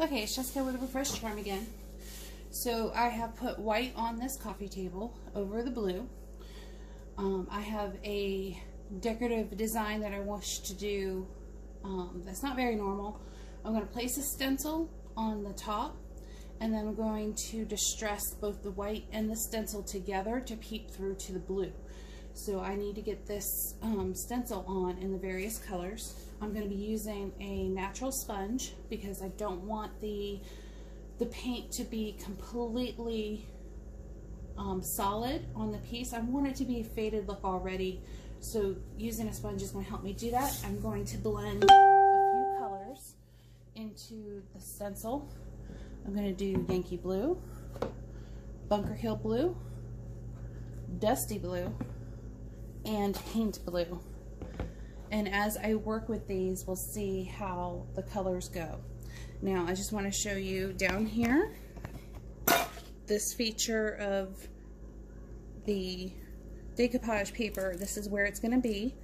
Okay, it's Jessica with a Refreshed Charm again. So I have put white on this coffee table over the blue. Um, I have a decorative design that I wish to do um, that's not very normal. I'm going to place a stencil on the top and then I'm going to distress both the white and the stencil together to peep through to the blue. So I need to get this um, stencil on in the various colors. I'm going to be using a natural sponge because I don't want the the paint to be completely um, solid on the piece. I want it to be a faded look already. So using a sponge is going to help me do that. I'm going to blend a few colors into the stencil. I'm going to do Yankee Blue, Bunker Hill Blue, Dusty Blue, and Haint Blue. And as I work with these, we'll see how the colors go. Now, I just want to show you down here, this feature of the decoupage paper. This is where it's going to be.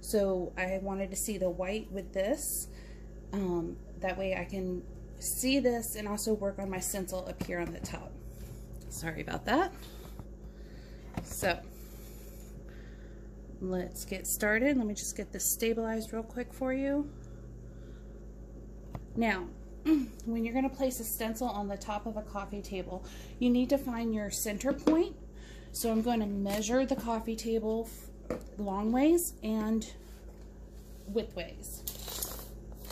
So I wanted to see the white with this. Um, that way I can see this and also work on my stencil up here on the top. Sorry about that. So let's get started. Let me just get this stabilized real quick for you. Now, when you're going to place a stencil on the top of a coffee table, you need to find your center point. So I'm going to measure the coffee table long ways and width ways.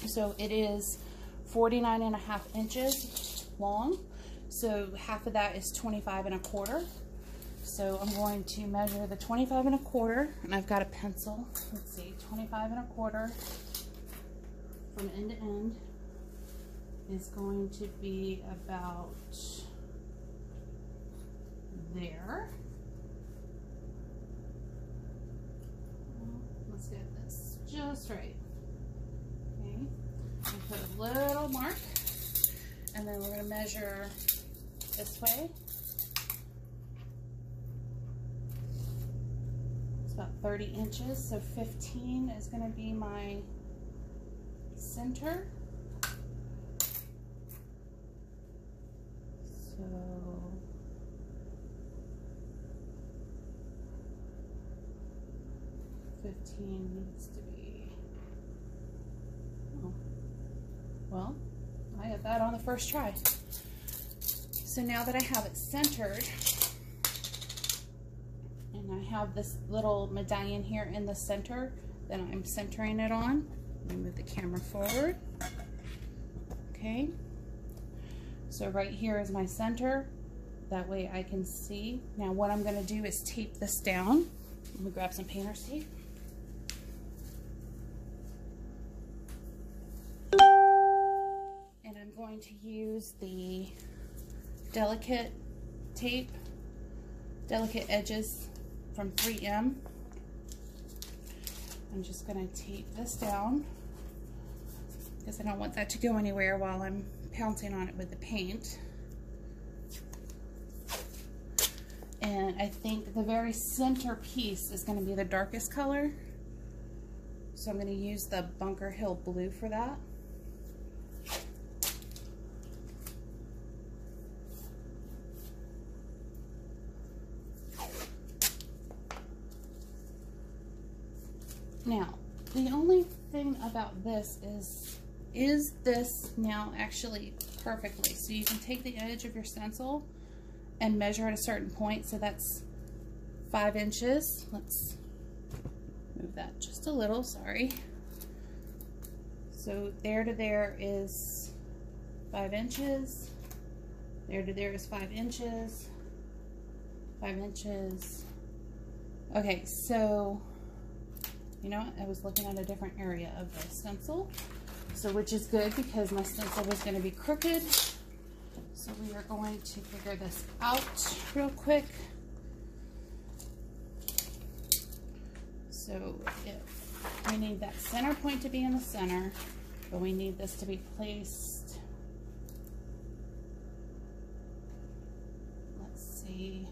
So it is 49 and a half inches long. So half of that is 25 and a quarter. So I'm going to measure the 25 and a quarter, and I've got a pencil. Let's see, 25 and a quarter from end to end is going to be about there. Let's get this just right. Okay, put a little mark, and then we're going to measure this way. It's about 30 inches, so 15 is going to be my center. So fifteen needs to be. Oh. Well, I got that on the first try. So now that I have it centered, have this little medallion here in the center that I'm centering it on, let me move the camera forward. Okay. So right here is my center. That way I can see. Now what I'm going to do is tape this down. Let me grab some painter's tape. And I'm going to use the delicate tape, delicate edges from 3M. I'm just going to tape this down because I don't want that to go anywhere while I'm pouncing on it with the paint. And I think the very center piece is going to be the darkest color. So I'm going to use the Bunker Hill Blue for that. Now, the only thing about this is is this now actually perfectly? So you can take the edge of your stencil and measure at a certain point. So that's five inches. Let's move that just a little, sorry. So there to there is five inches. There to there is five inches. Five inches. Okay, so, you know? I was looking at a different area of the stencil. So which is good because my stencil was going to be crooked. So we are going to figure this out real quick. So we need that center point to be in the center, but we need this to be placed. Let's see.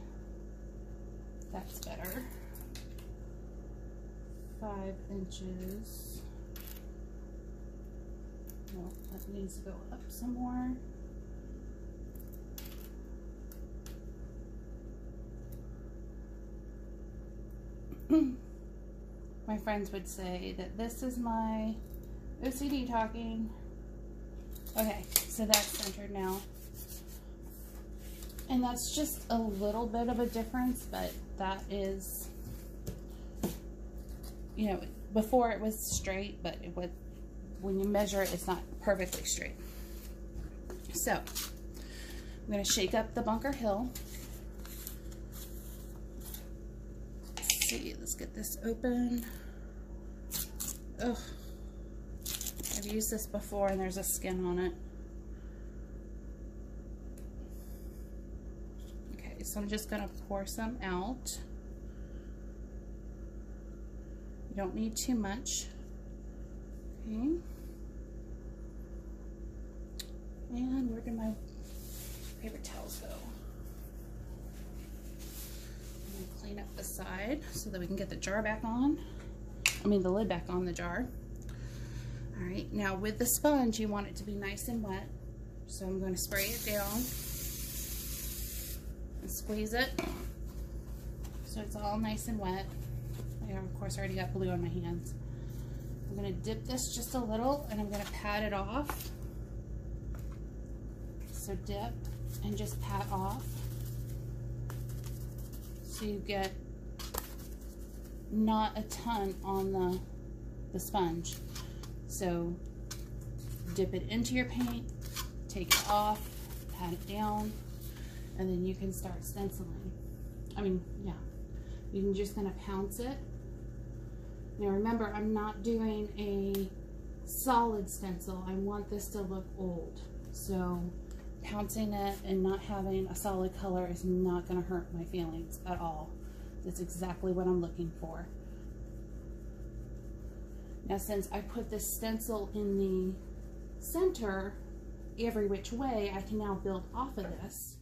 That's better. Five inches No, that needs to go up some more. my friends would say that this is my OCD talking. Okay, so that's centered now. And that's just a little bit of a difference, but that is, you know, before it was straight, but it would, when you measure it, it's not perfectly straight. So, I'm going to shake up the Bunker Hill. Let's see, let's get this open. Ugh. I've used this before and there's a skin on it. Okay, so I'm just going to pour some out. You don't need too much. Okay. And where did my paper towels go? clean up the side so that we can get the jar back on. I mean the lid back on the jar. All right, now with the sponge, you want it to be nice and wet. So I'm going to spray it down and squeeze it so it's all nice and wet. I of course I already got blue on my hands. I'm going to dip this just a little and I'm going to pat it off. So dip and just pat off. So you get not a ton on the, the sponge. So dip it into your paint, take it off, pat it down, and then you can start stenciling. I mean, yeah, you're just gonna pounce it now remember, I'm not doing a solid stencil. I want this to look old. So pouncing it and not having a solid color is not going to hurt my feelings at all. That's exactly what I'm looking for. Now since I put this stencil in the center every which way, I can now build off of this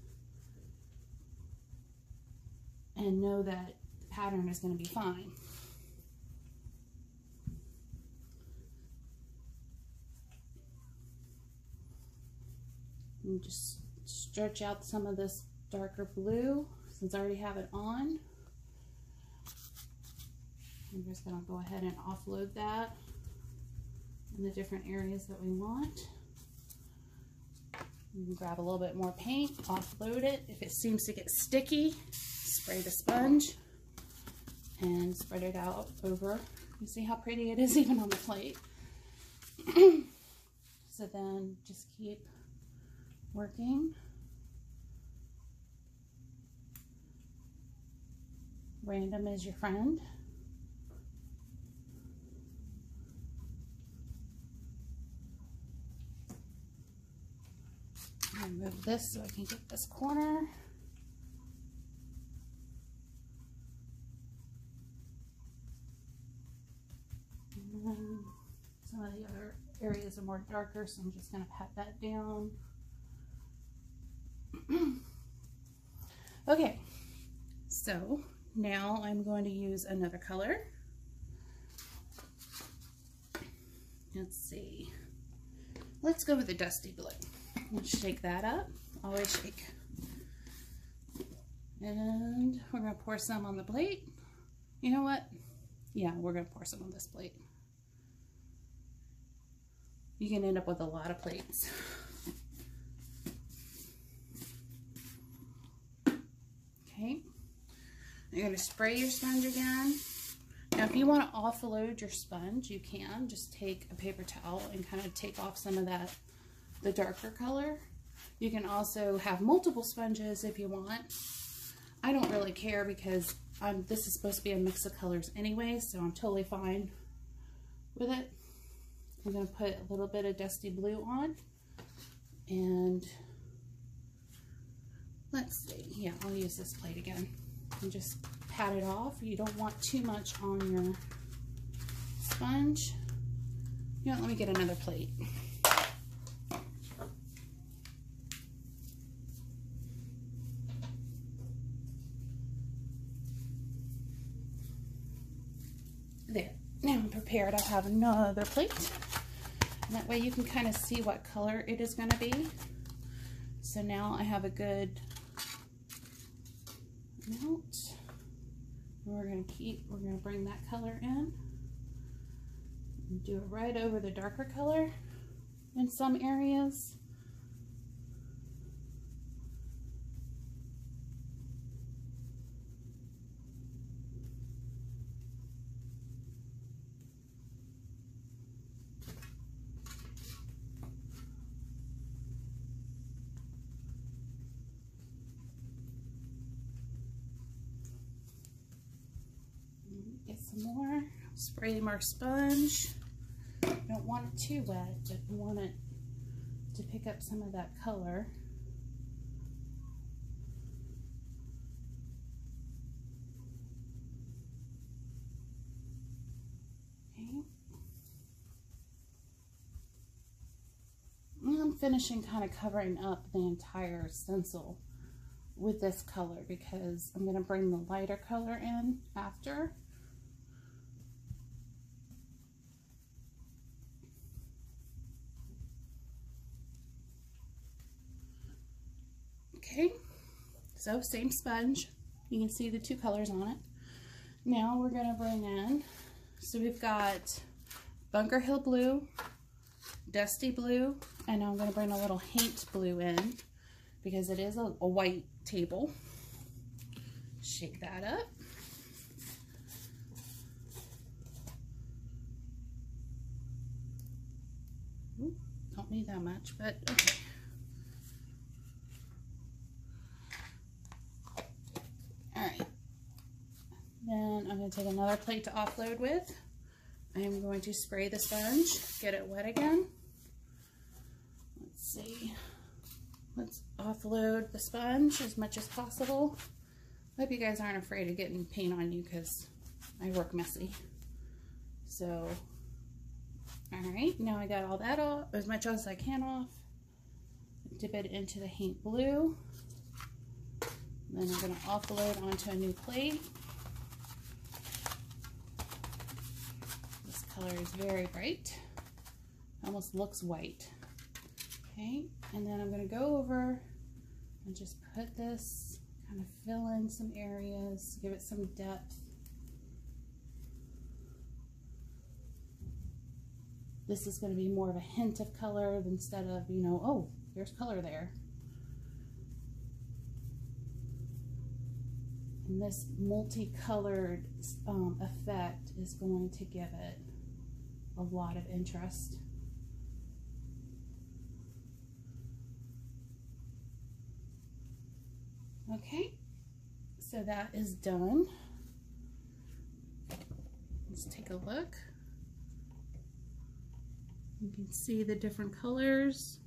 and know that the pattern is going to be fine. And just stretch out some of this darker blue since I already have it on. I'm just going to go ahead and offload that in the different areas that we want. Grab a little bit more paint, offload it. If it seems to get sticky, spray the sponge and spread it out over. You see how pretty it is even on the plate. so then just keep working. Random is your friend. move this so I can get this corner. Some of the other areas are more darker, so I'm just going to pat that down. okay, so now I'm going to use another color. Let's see. Let's go with the dusty blue. Let's shake that up. Always shake. And we're going to pour some on the plate. You know what? Yeah, we're going to pour some on this plate. You can end up with a lot of plates. Okay. You're going to spray your sponge again. Now, if you want to offload your sponge, you can. Just take a paper towel and kind of take off some of that, the darker color. You can also have multiple sponges if you want. I don't really care because I'm, this is supposed to be a mix of colors anyway, so I'm totally fine with it. I'm going to put a little bit of dusty blue on and let's see, yeah, I'll use this plate again and just pat it off. You don't want too much on your sponge. You know, let me get another plate. There. Now I'm prepared. I have another plate. And that way you can kind of see what color it is going to be. So now I have a good amount. We're going to keep, we're going to bring that color in. Do it right over the darker color in some areas. Get some more, spray more sponge. Don't want it too wet, but want it to pick up some of that color. I'm finishing kind of covering up the entire stencil with this color because I'm going to bring the lighter color in after. Okay, so same sponge. You can see the two colors on it. Now we're going to bring in, so we've got Bunker Hill Blue, Dusty Blue, and I'm going to bring a little Haint Blue in because it is a, a white table. Shake that up. Ooh, don't need that much, but okay. Then I'm going to take another plate to offload with. I am going to spray the sponge, get it wet again. Let's see. Let's offload the sponge as much as possible. Hope you guys aren't afraid of getting paint on you because I work messy. So, alright, now I got all that off, as much as I can off. Dip it into the Haint Blue. Then I'm going to offload onto a new plate. Color is very bright. Almost looks white. Okay, and then I'm going to go over and just put this, kind of fill in some areas, give it some depth. This is going to be more of a hint of color instead of, you know, oh, there's color there. And this multicolored um, effect is going to give it a lot of interest. Okay, so that is done. Let's take a look. You can see the different colors.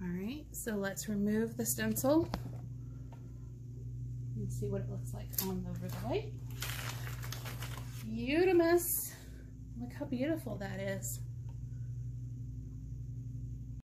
All right, so let's remove the stencil and see what it looks like on the white. Beautimus. Look how beautiful that is.